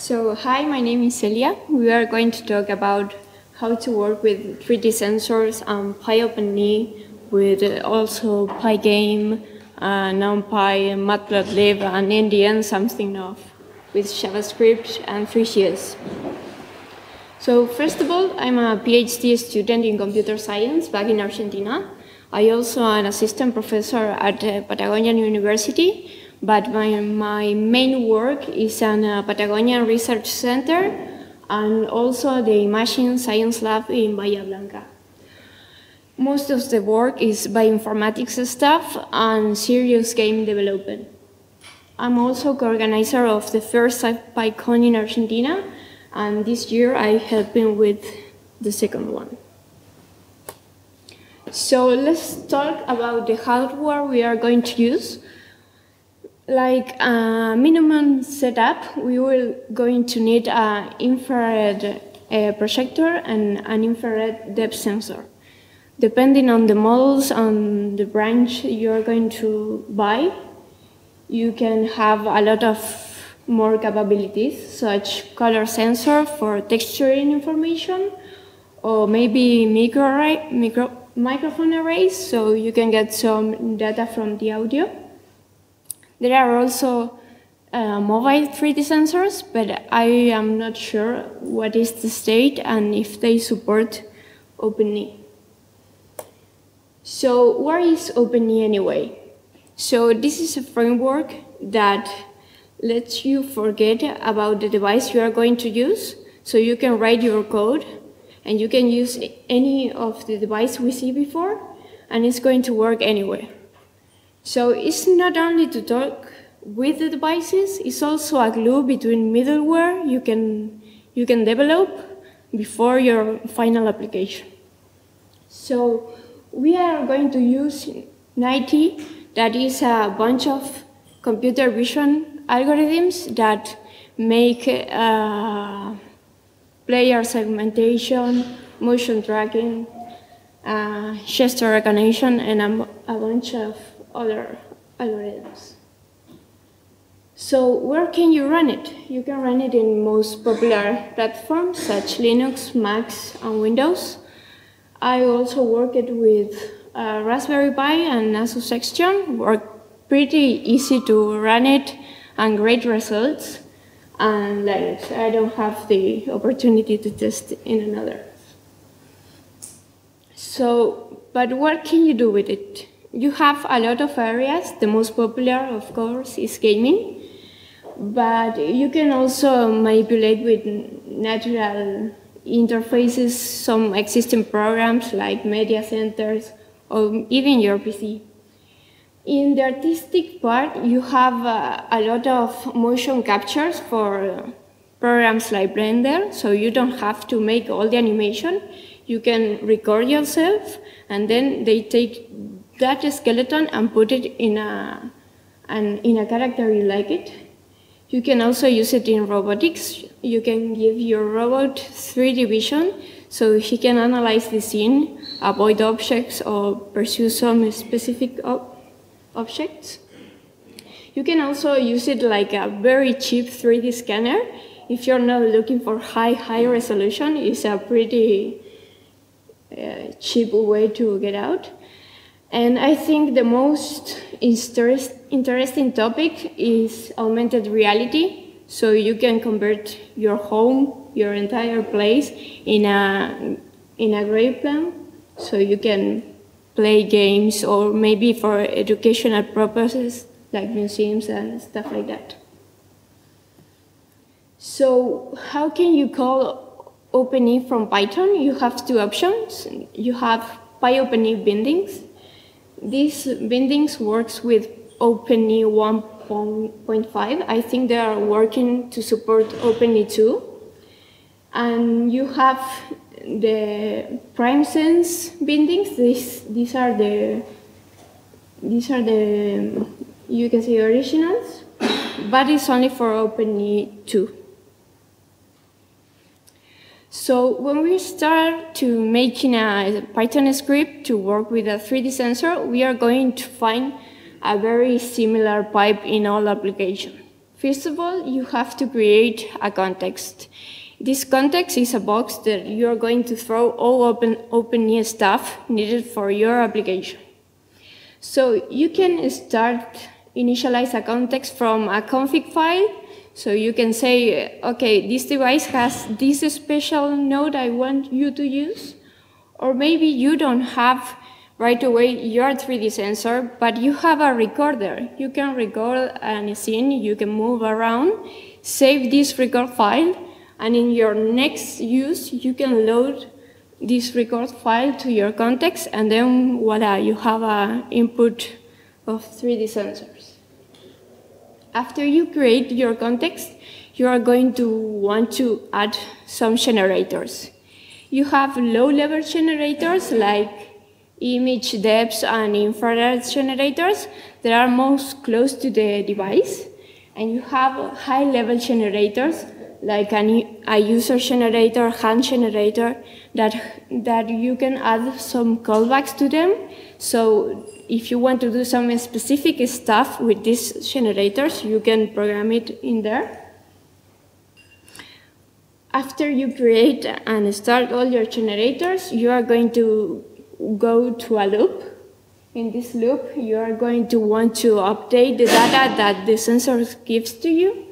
So, hi, my name is Celia. We are going to talk about how to work with 3D sensors and PyOpenNI with also Pygame, uh, NumPy, Matplotlib, and in the end something of with JavaScript and Three.js. So first of all, I'm a PhD student in computer science back in Argentina. I also am an assistant professor at uh, Patagonian University, but my, my main work is in a uh, Patagonian Research Center and also the Imagine Science Lab in Bahia Blanca. Most of the work is bioinformatics stuff and serious game development. I'm also co-organizer of the first PyCon in Argentina, and this year I have been with the second one. So let's talk about the hardware we are going to use. Like a minimum setup, we will going to need an infrared uh, projector and an infrared depth sensor. Depending on the models and the branch you are going to buy, you can have a lot of more capabilities, such color sensor for texturing information, or maybe micro, micro microphone arrays, so you can get some data from the audio. There are also uh, mobile 3D sensors, but I am not sure what is the state and if they support OpenNI. So where is OpenNI anyway? So this is a framework that lets you forget about the device you are going to use. So you can write your code and you can use any of the device we see before and it's going to work anywhere. So it's not only to talk with the devices, it's also a glue between middleware you can, you can develop before your final application. So we are going to use NiTE, that is a bunch of computer vision algorithms that make uh, player segmentation, motion tracking, uh, gesture recognition, and a, a bunch of other algorithms. So where can you run it? You can run it in most popular platforms such Linux, Macs, and Windows. I also worked with uh, Raspberry Pi and Asus Xtion. Work pretty easy to run it and great results. And Linux, I don't have the opportunity to test in another. So, but what can you do with it? You have a lot of areas. The most popular, of course, is gaming. But you can also manipulate with natural interfaces some existing programs like media centers or even your PC. In the artistic part, you have uh, a lot of motion captures for programs like Blender, so you don't have to make all the animation. You can record yourself, and then they take that skeleton and put it in a, an, in a character you like it. You can also use it in robotics. You can give your robot 3D vision so he can analyze the scene, avoid objects, or pursue some specific ob objects. You can also use it like a very cheap 3D scanner. If you're not looking for high, high resolution, it's a pretty uh, cheap way to get out. And I think the most interest, interesting topic is augmented reality. So you can convert your home, your entire place, in a, in a great plan. So you can play games or maybe for educational purposes like museums and stuff like that. So how can you call OpenNI from Python? You have two options. You have PyOpenNI bindings. These bindings works with OpenNI 1.5. I think they are working to support OpenNI 2. And you have the PrimeSense bindings. These, these are the these are the you can say originals, but it's only for OpenNI 2. So when we start to making a Python script to work with a 3D sensor, we are going to find a very similar pipe in all applications. First of all, you have to create a context. This context is a box that you're going to throw all open, OpenNI stuff needed for your application. So you can start initialize a context from a config file. So you can say, okay, this device has this special node I want you to use. Or maybe you don't have right away your 3D sensor, but you have a recorder. You can record a scene, you can move around, save this record file, and in your next use, you can load this record file to your context, and then voila, you have an input of 3D sensors. After you create your context, you are going to want to add some generators. You have low-level generators like image depth and infrared generators that are most close to the device. And you have high-level generators like a user generator, hand generator, that, that you can add some callbacks to them. So if you want to do some specific stuff with these generators, you can program it in there. After you create and start all your generators, you are going to go to a loop. In this loop, you are going to want to update the data that the sensor gives to you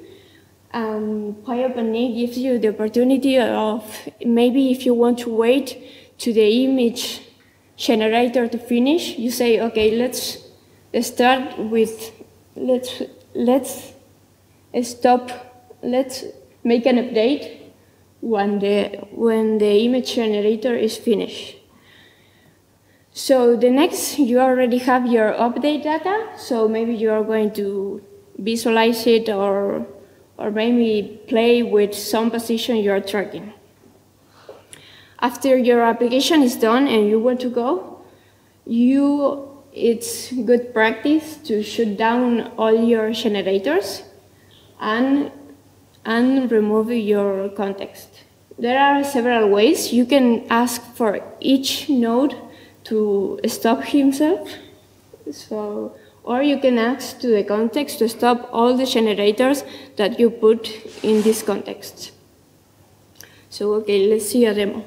um, PyOpenNIC gives you the opportunity of maybe if you want to wait to the image generator to finish, you say, okay, let's start with, let's, let's stop, let's make an update when the, when the image generator is finished. So the next, you already have your update data, so maybe you are going to visualize it or or maybe play with some position you're tracking. After your application is done and you want to go, you, it's good practice to shut down all your generators and, and remove your context. There are several ways. You can ask for each node to stop himself. So or you can ask to the context to stop all the generators that you put in this context. So, okay, let's see a demo.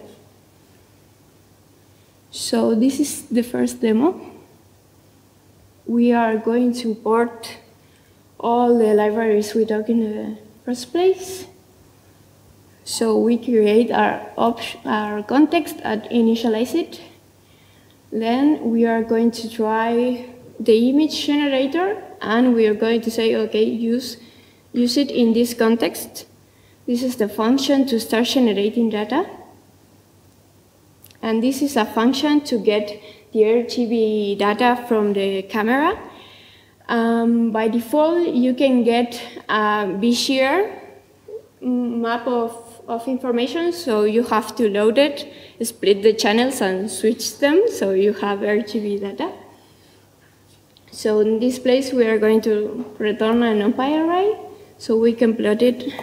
So this is the first demo. We are going to import all the libraries we took in the first place. So we create our, our context and initialize it. Then we are going to try the image generator and we are going to say, okay, use, use it in this context. This is the function to start generating data. And this is a function to get the RGB data from the camera. Um, by default, you can get a vShare map of, of information, so you have to load it, split the channels and switch them, so you have RGB data. So in this place, we are going to return an NumPy array, so we can plot it.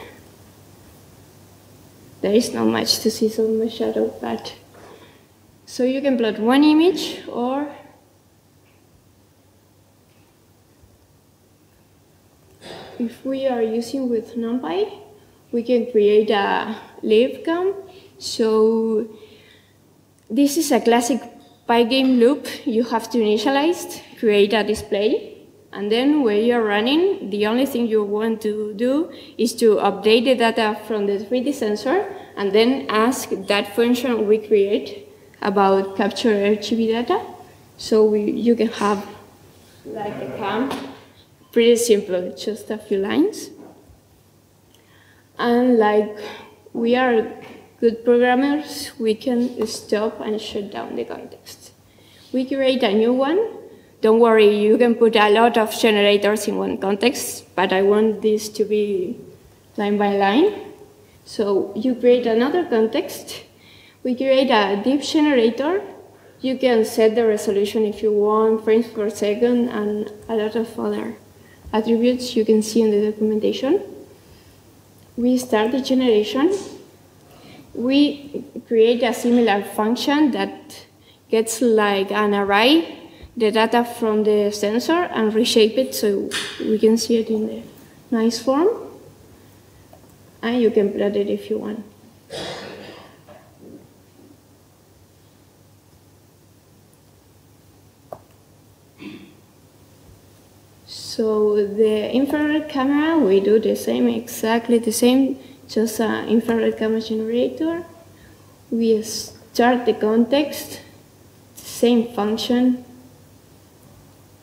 There is not much to see, so my shadow, but so you can plot one image or if we are using with NumPy, we can create a libcam. So this is a classic Pygame loop. You have to initialize create a display. And then when you're running, the only thing you want to do is to update the data from the 3D sensor and then ask that function we create about capture RGB data. So we, you can have like a cam, pretty simple, just a few lines. And like we are good programmers, we can stop and shut down the context. We create a new one don't worry, you can put a lot of generators in one context, but I want this to be line by line. So you create another context. We create a depth generator. You can set the resolution if you want, frames per second, and a lot of other attributes you can see in the documentation. We start the generation. We create a similar function that gets like an array the data from the sensor and reshape it so we can see it in the nice form. And you can plot it if you want. So the infrared camera, we do the same, exactly the same, just an infrared camera generator. We start the context, same function,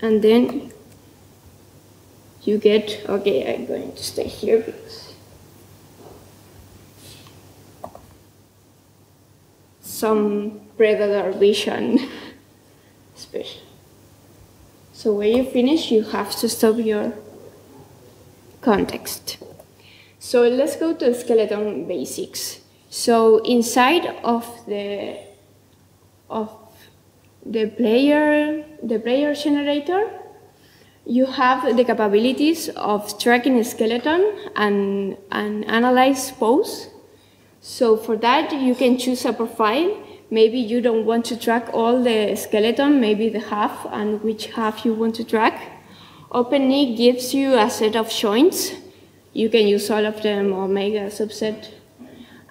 and then you get, okay, I'm going to stay here because some predator vision special. So when you finish, you have to stop your context. So let's go to skeleton basics. So inside of the of the player the player generator, you have the capabilities of tracking a skeleton and, and analyze pose. So for that, you can choose a profile maybe you don't want to track all the skeleton, maybe the half and which half you want to track. OpenNIC gives you a set of joints. You can use all of them or make a subset.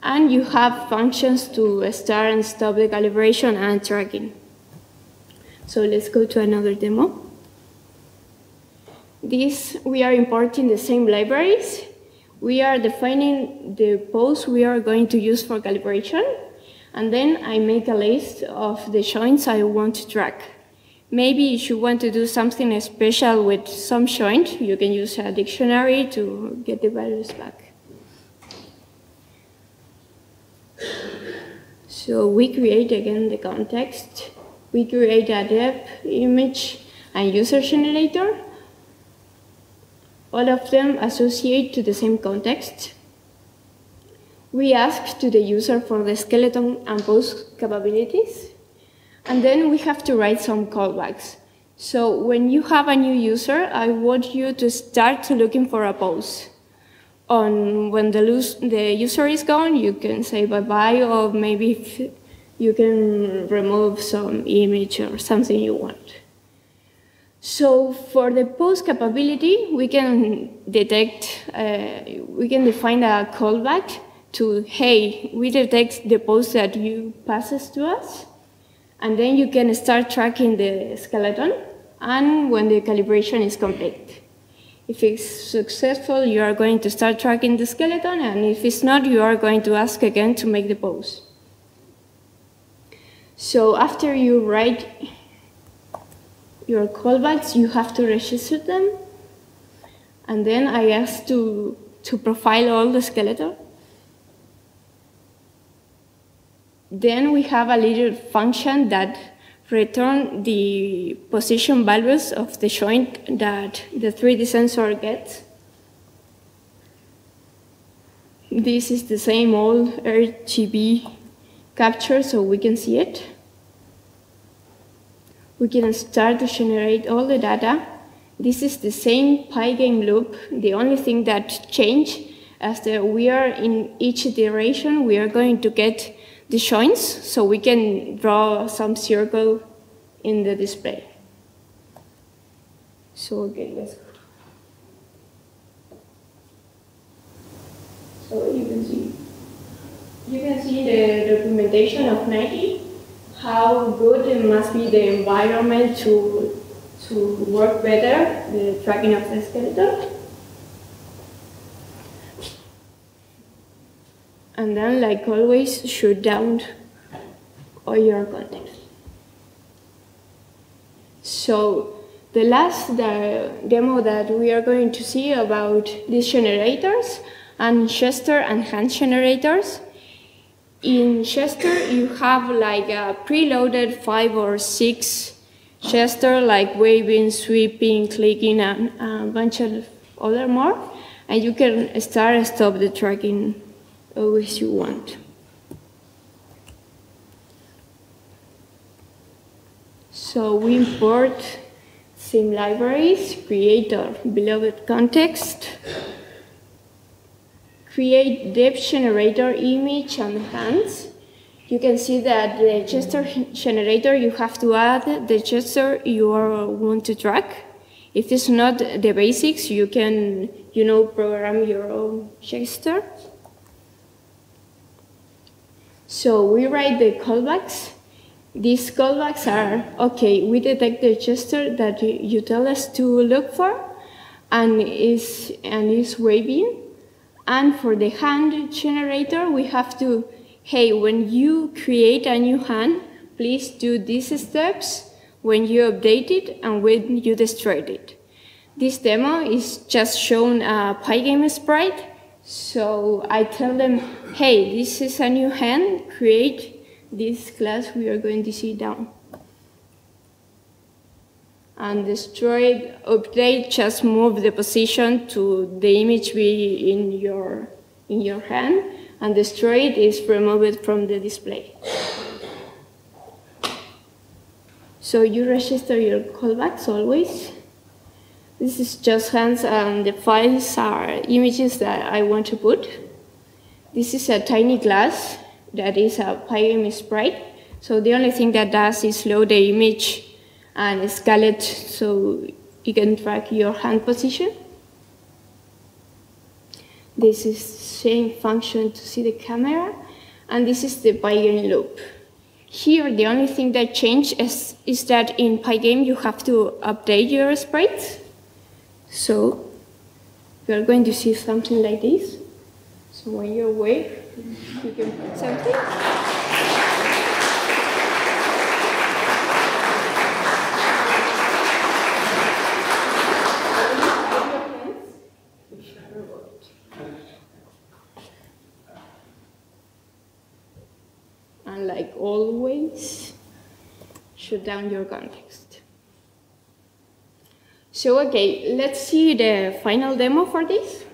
And you have functions to start and stop the calibration and tracking. So let's go to another demo. This, we are importing the same libraries. We are defining the pose we are going to use for calibration and then I make a list of the joints I want to track. Maybe if you want to do something special with some joint, you can use a dictionary to get the values back. So we create again the context. We create a depth, image, and user generator. All of them associate to the same context. We ask to the user for the skeleton and pose capabilities, and then we have to write some callbacks. So when you have a new user, I want you to start looking for a pose. On when the, the user is gone, you can say bye-bye, or maybe you can remove some image or something you want. So for the pose capability, we can detect, uh, we can define a callback to, hey, we detect the pose that you passes to us, and then you can start tracking the skeleton, and when the calibration is complete. If it's successful, you are going to start tracking the skeleton, and if it's not, you are going to ask again to make the pose. So after you write your callbacks, you have to register them, and then I ask to, to profile all the skeleton. Then we have a little function that return the position values of the joint that the 3D sensor gets. This is the same old RGB capture so we can see it. We can start to generate all the data. This is the same Pygame loop. The only thing that changed as the, we are in each iteration, we are going to get the joints so we can draw some circle in the display. So okay, let's go. So you can see you can see the documentation of NiTE, how good it must be the environment to to work better, the tracking of the skeleton. And then like always shoot down all your content. So the last the demo that we are going to see about these generators and gesture and hand generators. In gesture you have like a preloaded five or six gesture like waving, sweeping, clicking and a bunch of other more and you can start stop the tracking always you want. So we import sim libraries, create our beloved context, create depth generator image and hands. You can see that the gesture generator, you have to add the gesture you want to track. If it's not the basics, you can, you know, program your own gesture. So we write the callbacks. These callbacks are, okay, we detect the gesture that you tell us to look for and is, and is waving. And for the hand generator, we have to, hey, when you create a new hand, please do these steps when you update it and when you destroyed it. This demo is just showing a Pygame sprite. So I tell them, hey, this is a new hand, create this class we are going to see down. And destroy update just move the position to the image be in your in your hand and destroy it is removed from the display. So you register your callbacks always. This is just hands and the files are images that I want to put. This is a tiny glass that is a Pygame sprite. So the only thing that does is load the image and scale it so you can track your hand position. This is same function to see the camera. And this is the Pygame loop. Here, the only thing that changed is, is that in Pygame you have to update your sprites. So we are going to see something like this. So when you're wave, you can put something. And like always, shut down your context. So okay, let's see the final demo for this.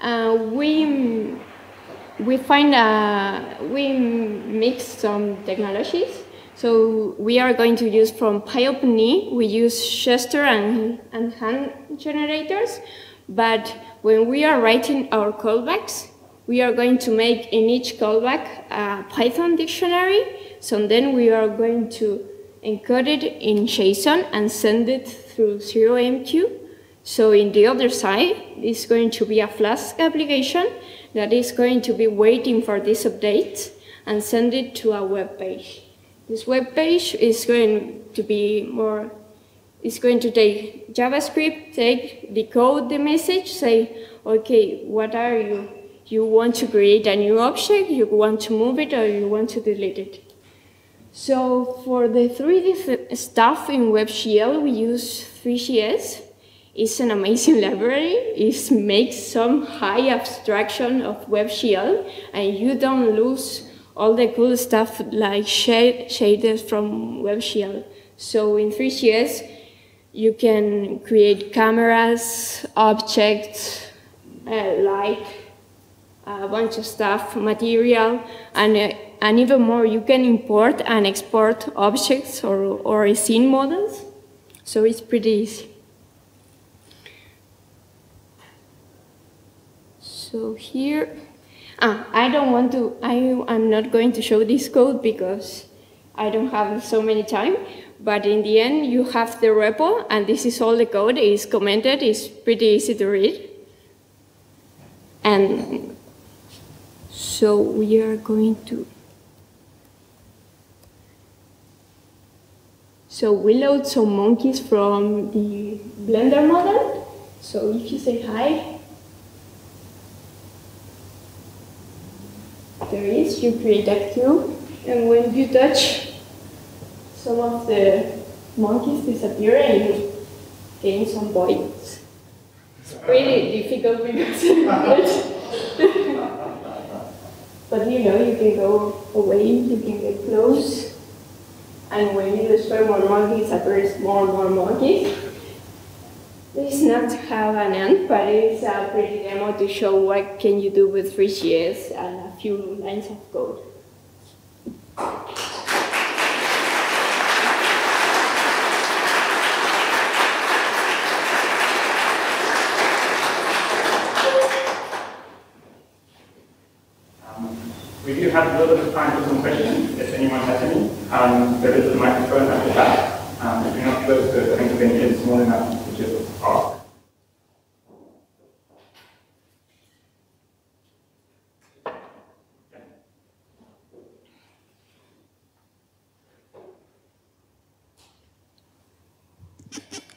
Uh, we we find uh, we mix some technologies. So we are going to use from PyOpenNI, we use gesture and, and hand generators, but when we are writing our callbacks, we are going to make in each callback a Python dictionary. So then we are going to encode it in JSON and send it through 0MQ. So in the other side is going to be a Flask application that is going to be waiting for this update and send it to a web page. This web page is going to be more, it's going to take JavaScript, take, decode the message, say, okay, what are you? You want to create a new object, you want to move it, or you want to delete it. So for the 3D stuff in WebGL, we use Three.js. It's an amazing library. It makes some high abstraction of WebGL, and you don't lose all the cool stuff like shaders from WebGL. So in Three.js, you can create cameras, objects, uh, light, a bunch of stuff, material, and, uh, and even more, you can import and export objects or, or scene models. So it's pretty easy. So here, ah, I don't want to, I, I'm not going to show this code because I don't have so many time, but in the end you have the repo and this is all the code, it's commented, it's pretty easy to read. And so we are going to. So we load some monkeys from the Blender model. So if you say hi, there is, you create a cube, and when you touch, some of the monkeys disappear and you gain some points. It's pretty difficult because But you know, you can go away, you can get close, and when you destroy more monkeys, appears more and more monkeys. This not have an end, but it's a pretty demo to show what can you do with Three.js and a few lines of code. Um, we do have a little bit of time for some questions, if anyone has any and there is a microphone at the back. And if you're not close to it, I think the bench is small enough to just ask.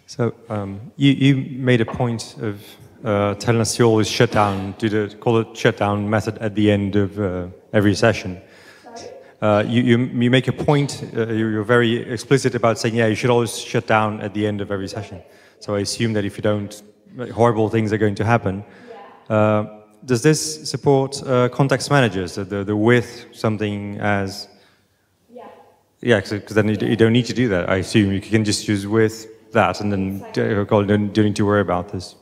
So um, you, you, made a point of uh, telling us to always shut down, do the call it shutdown method at the end of uh, every session. Uh, you, you, you make a point, uh, you're very explicit about saying, yeah, you should always shut down at the end of every session. So I assume that if you don't, horrible things are going to happen. Uh, does this support uh, context managers, the, the, the with something as Yeah. yeah, because then you, you don't need to do that. I assume you can just use with that, and then uh, call- don't, don't need to worry about this.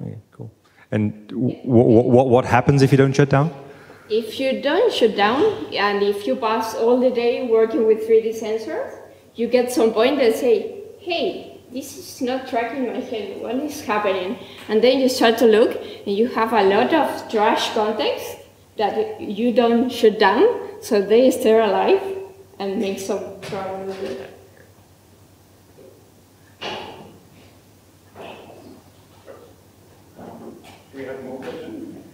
Okay, cool. And w- w- what what happens if you don't shut down? If you don't shut down and if you pass all the day working with 3D sensors, you get some point that say, hey, this is not tracking my head, what is happening? And then you start to look and you have a lot of trash context that you don't shut down, so they stay alive and make some trouble with it. Do we have more questions?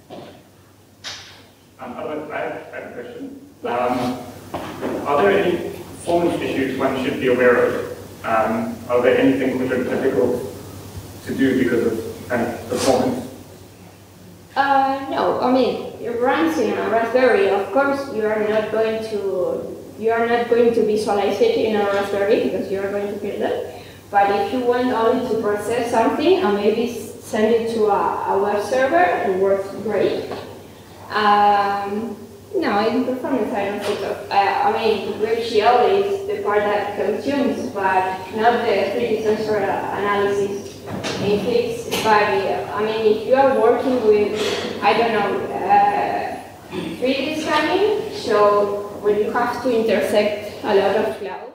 Um, other- I have I have a question. Um, Are there any performance issues one should be aware of? Um, Are there anything which are difficult to do because of kind of performance? Uh, no, I mean, in a Raspberry. Of course, you are not going to you are not going to visualize it in a Raspberry because you are going to build it. But if you want only to process something and maybe send it to a, a web server, it works great. Um, no, in performance, I don't think so. Uh, I mean, WebGL is the part that consumes, but not the 3D sensor analysis Flix. But uh, I mean, if you are working with, I don't know, uh, 3D scanning, so when you have to intersect a lot of cloud,